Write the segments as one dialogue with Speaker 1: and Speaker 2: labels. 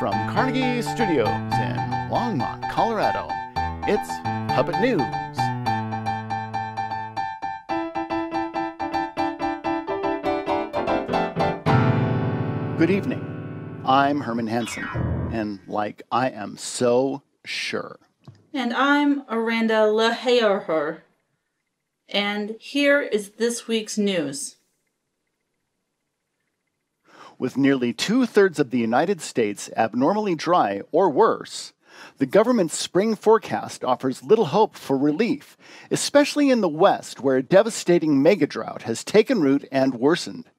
Speaker 1: From Carnegie Studios in Longmont, Colorado, it's Puppet News. Good evening. I'm Herman Hansen, and like I am so sure.
Speaker 2: And I'm Aranda Leheyer. And here is this week's news.
Speaker 1: With nearly two thirds of the United States abnormally dry or worse, the government's spring forecast offers little hope for relief, especially in the West, where a devastating megadrought has taken root and worsened.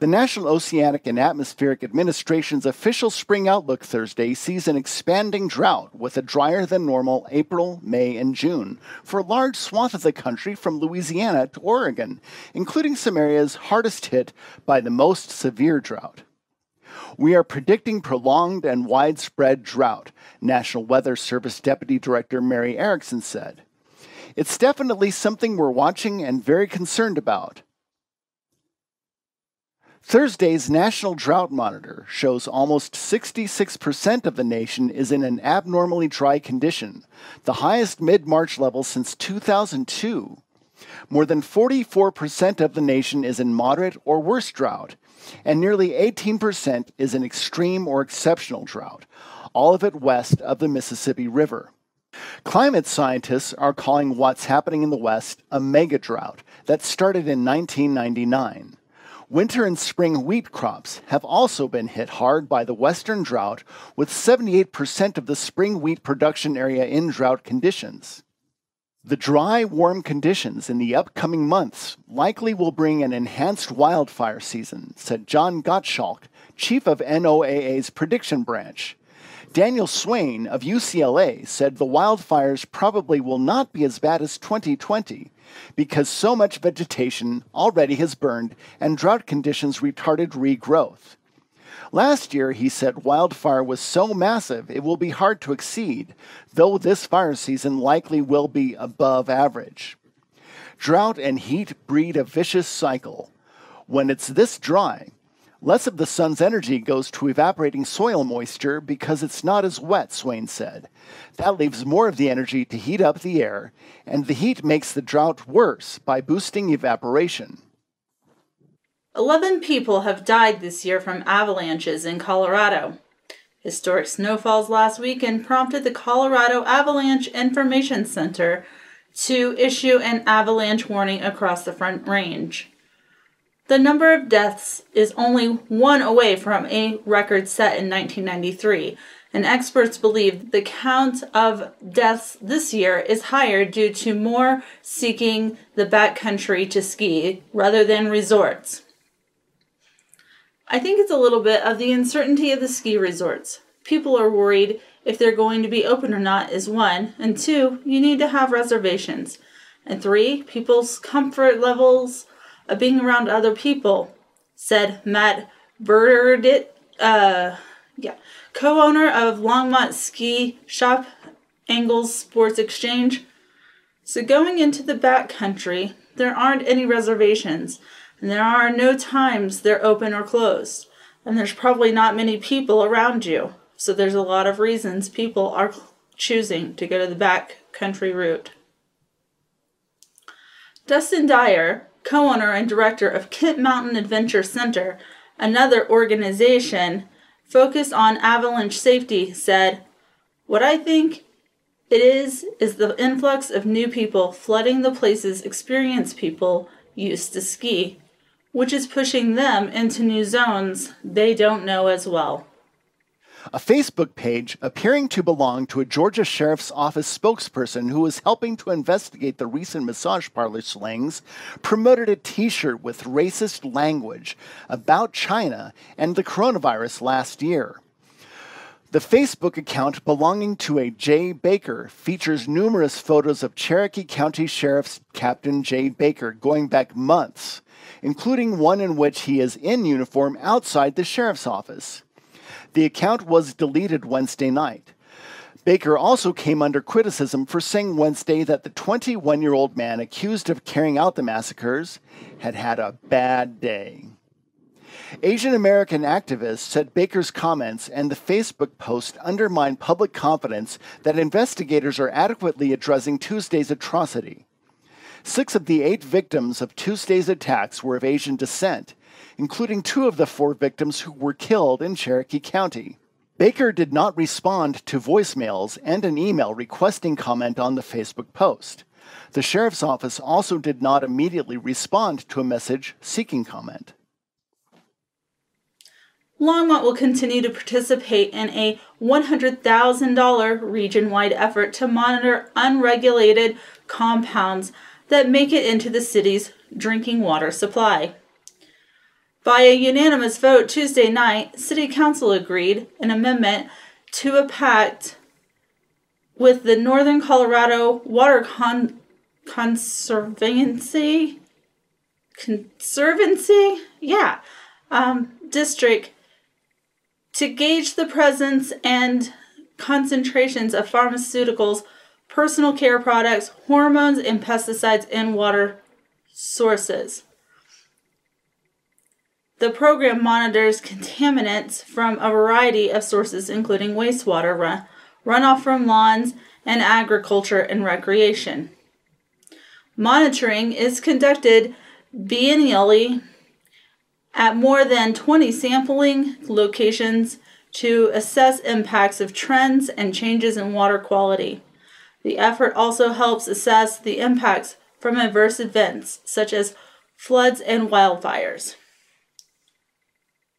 Speaker 1: The National Oceanic and Atmospheric Administration's official spring outlook Thursday sees an expanding drought with a drier than normal April, May, and June for a large swath of the country from Louisiana to Oregon, including some areas hardest hit by the most severe drought. We are predicting prolonged and widespread drought, National Weather Service Deputy Director Mary Erickson said. It's definitely something we're watching and very concerned about. Thursday's National Drought Monitor shows almost 66% of the nation is in an abnormally dry condition, the highest mid March level since 2002. More than 44% of the nation is in moderate or worse drought, and nearly 18% is in extreme or exceptional drought, all of it west of the Mississippi River. Climate scientists are calling what's happening in the West a mega drought that started in 1999. Winter and spring wheat crops have also been hit hard by the western drought, with 78% of the spring wheat production area in drought conditions. The dry, warm conditions in the upcoming months likely will bring an enhanced wildfire season, said Jon Gottschalck, chief of NOAA's prediction branch. Daniel Swain of UCLA said the wildfires probably will not be as bad as 2020 because so much vegetation already has burned and drought conditions retarded regrowth. Last year, he said wildfire was so massive it will be hard to exceed, though this fire season likely will be above average. Drought and heat breed a vicious cycle. When it's this dry, Less of the sun's energy goes to evaporating soil moisture because it's not as wet, Swain said. That leaves more of the energy to heat up the air, and the heat makes the drought worse by boosting evaporation.
Speaker 2: Eleven people have died this year from avalanches in Colorado. Historic snowfalls last weekend prompted the Colorado Avalanche Information Center to issue an avalanche warning across the Front Range. The number of deaths is only one away from a record set in 1993, and experts believe the count of deaths this year is higher due to more seeking the backcountry to ski rather than resorts. I think it's a little bit of the uncertainty of the ski resorts. People are worried if they're going to be open or not, is one, and two, you need to have reservations, and three, people's comfort levels of being around other people, said Matt Burdett, uh, yeah, co-owner of Longmont Ski Shop Angles Sports Exchange. So going into the backcountry, there aren't any reservations, and there are no times they're open or closed, and there's probably not many people around you. So there's a lot of reasons people are choosing to go to the backcountry route. Dustin Dyer, co owner and director of Kent Mountain Adventure Center, another organization focused on avalanche safety, said, What I think it is, is the influx of new people flooding the places experienced people used to ski, which is pushing them into new zones they don't know as well.
Speaker 1: A Facebook page appearing to belong to a Georgia Sheriff's Office spokesperson who was helping to investigate the recent massage parlor slings promoted a t shirt with racist language about China and the coronavirus last year. The Facebook account belonging to a Jay Baker features numerous photos of Cherokee County Sheriff's Captain Jay Baker going back months, including one in which he is in uniform outside the sheriff's office. The account was deleted Wednesday night. Baker also came under criticism for saying Wednesday that the 21 year old man accused of carrying out the massacres had had a bad day. Asian American activists said Baker's comments and the Facebook post undermine public confidence that investigators are adequately addressing Tuesday's atrocity. Six of the eight victims of Tuesday's attacks were of Asian descent, including two of the four victims who were killed in Cherokee County. Baker did not respond to voicemails and an email requesting comment on the Facebook post. The sheriff's office also did not immediately respond to a message seeking comment.
Speaker 2: Longmont will continue to participate in a $100,000 region wide effort to monitor unregulated compounds that make it into the city's drinking water supply. By a unanimous vote Tuesday night, City Council agreed an amendment to a pact with the Northern Colorado Water Con- Conservancy? Conservancy, yeah, um, district to gauge the presence and concentrations of pharmaceuticals personal care products, hormones, and pesticides in water sources. The program monitors contaminants from a variety of sources, including wastewater, run, runoff from lawns, and agriculture and recreation. Monitoring is conducted biennially at more than 20 sampling locations to assess impacts of trends and changes in water quality. The effort also helps assess the impacts from adverse events such as floods and wildfires.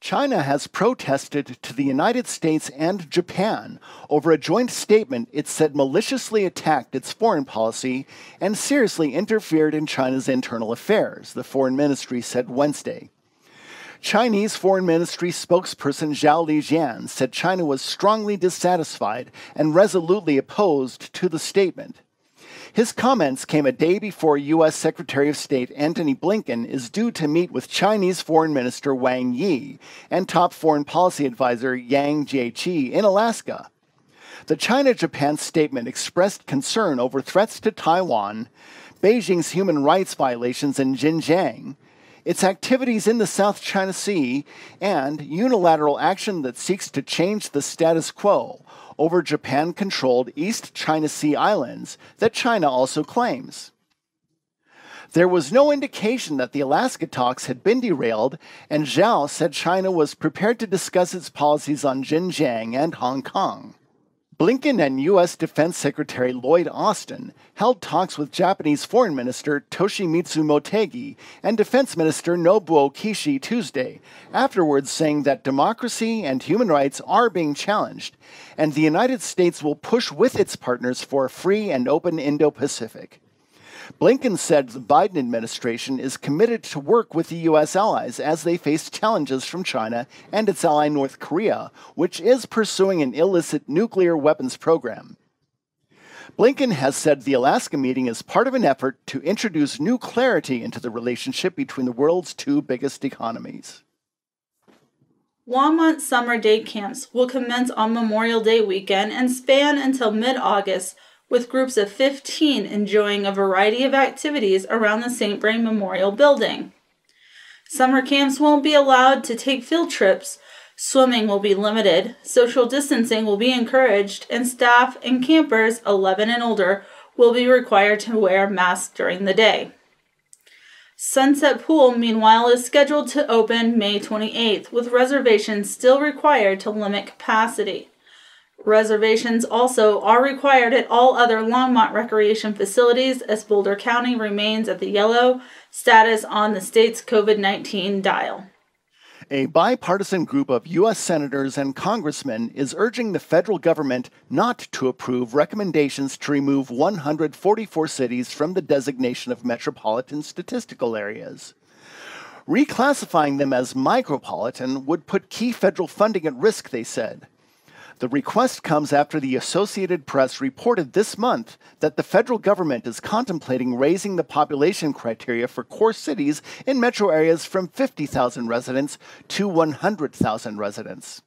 Speaker 1: China has protested to the United States and Japan over a joint statement it said maliciously attacked its foreign policy and seriously interfered in China's internal affairs, the foreign ministry said Wednesday. Chinese Foreign Ministry spokesperson Zhao Lijian said China was strongly dissatisfied and resolutely opposed to the statement. His comments came a day before U.S. Secretary of State Antony Blinken is due to meet with Chinese Foreign Minister Wang Yi and top foreign policy advisor Yang Jiechi in Alaska. The China Japan statement expressed concern over threats to Taiwan, Beijing's human rights violations in Xinjiang, its activities in the South China Sea, and unilateral action that seeks to change the status quo over Japan controlled East China Sea islands that China also claims. There was no indication that the Alaska talks had been derailed, and Zhao said China was prepared to discuss its policies on Xinjiang and Hong Kong. Blinken and U.S. Defense Secretary Lloyd Austin held talks with Japanese Foreign Minister Toshimitsu Motegi and Defense Minister Nobuo Kishi Tuesday, afterwards saying that democracy and human rights are being challenged, and the United States will push with its partners for a free and open Indo Pacific. Blinken said the Biden administration is committed to work with the U.S. allies as they face challenges from China and its ally North Korea, which is pursuing an illicit nuclear weapons program. Blinken has said the Alaska meeting is part of an effort to introduce new clarity into the relationship between the world's two biggest economies.
Speaker 2: Longmont summer day camps will commence on Memorial Day weekend and span until mid August with groups of 15 enjoying a variety of activities around the St. Vrain Memorial Building. Summer camps won't be allowed to take field trips, swimming will be limited, social distancing will be encouraged, and staff and campers 11 and older will be required to wear masks during the day. Sunset Pool, meanwhile, is scheduled to open May 28th, with reservations still required to limit capacity. Reservations also are required at all other Longmont recreation facilities as Boulder County remains at the yellow status on the state's COVID 19 dial.
Speaker 1: A bipartisan group of U.S. senators and congressmen is urging the federal government not to approve recommendations to remove 144 cities from the designation of metropolitan statistical areas. Reclassifying them as micropolitan would put key federal funding at risk, they said. The request comes after the Associated Press reported this month that the federal government is contemplating raising the population criteria for core cities in metro areas from 50,000 residents to 100,000 residents.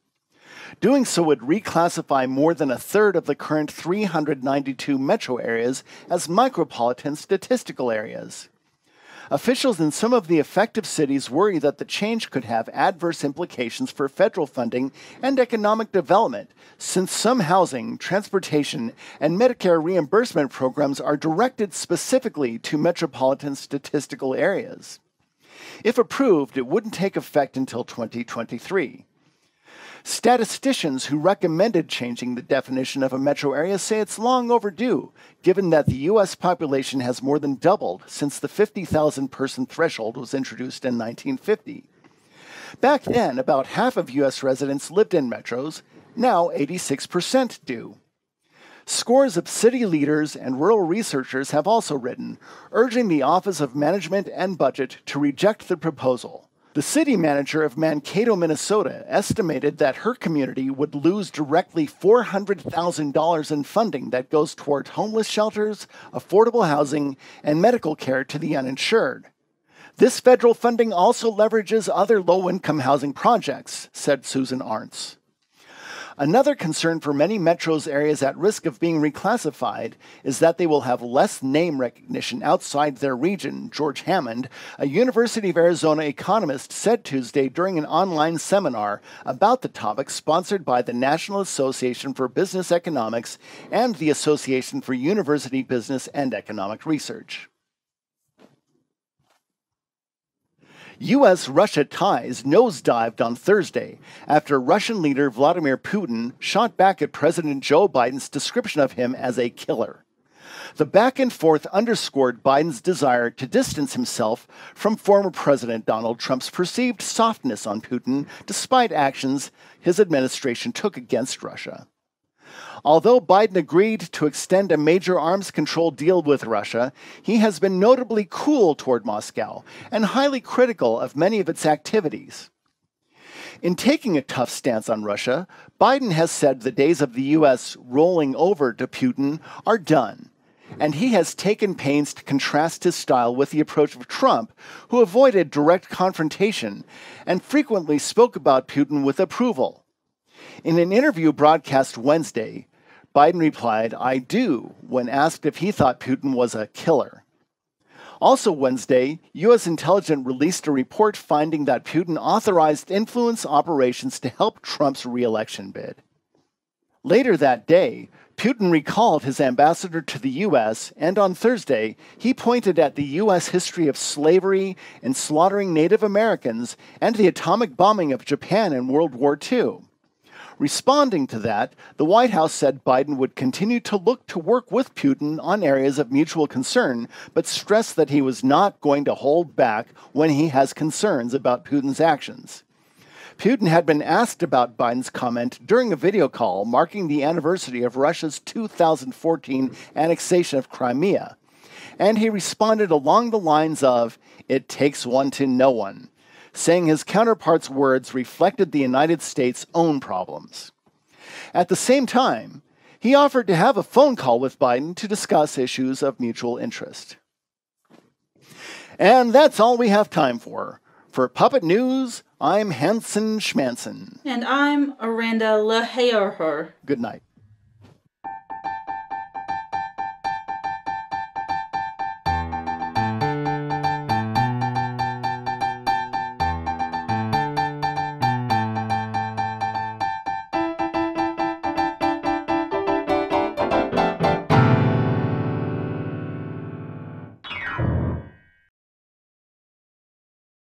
Speaker 1: Doing so would reclassify more than a third of the current 392 metro areas as micropolitan statistical areas. Officials in some of the affected cities worry that the change could have adverse implications for federal funding and economic development, since some housing, transportation, and Medicare reimbursement programs are directed specifically to metropolitan statistical areas. If approved, it wouldn't take effect until 2023. Statisticians who recommended changing the definition of a metro area say it's long overdue, given that the U.S. population has more than doubled since the 50,000 person threshold was introduced in 1950. Back then, about half of U.S. residents lived in metros, now 86% do. Scores of city leaders and rural researchers have also written, urging the Office of Management and Budget to reject the proposal. The city manager of Mankato, Minnesota, estimated that her community would lose directly $400,000 in funding that goes toward homeless shelters, affordable housing, and medical care to the uninsured. This federal funding also leverages other low income housing projects, said Susan Arntz. Another concern for many metros areas at risk of being reclassified is that they will have less name recognition outside their region, George Hammond, a University of Arizona economist, said Tuesday during an online seminar about the topic sponsored by the National Association for Business Economics and the Association for University Business and Economic Research. U.S. Russia ties nosedived on Thursday after Russian leader Vladimir Putin shot back at President Joe Biden's description of him as a killer. The back and forth underscored Biden's desire to distance himself from former President Donald Trump's perceived softness on Putin despite actions his administration took against Russia. Although Biden agreed to extend a major arms control deal with Russia, he has been notably cool toward Moscow and highly critical of many of its activities. In taking a tough stance on Russia, Biden has said the days of the U.S. rolling over to Putin are done, and he has taken pains to contrast his style with the approach of Trump, who avoided direct confrontation and frequently spoke about Putin with approval. In an interview broadcast Wednesday, Biden replied, I do, when asked if he thought Putin was a killer. Also, Wednesday, U.S. intelligence released a report finding that Putin authorized influence operations to help Trump's reelection bid. Later that day, Putin recalled his ambassador to the U.S., and on Thursday, he pointed at the U.S. history of slavery and slaughtering Native Americans and the atomic bombing of Japan in World War II. Responding to that, the White House said Biden would continue to look to work with Putin on areas of mutual concern, but stressed that he was not going to hold back when he has concerns about Putin's actions. Putin had been asked about Biden's comment during a video call marking the anniversary of Russia's 2014 annexation of Crimea. And he responded along the lines of, It takes one to know one saying his counterpart's words reflected the United States' own problems. At the same time, he offered to have a phone call with Biden to discuss issues of mutual interest. And that's all we have time for. For Puppet News, I'm Hanson Schmanson.
Speaker 2: And I'm Aranda Leheoher.
Speaker 1: Good night.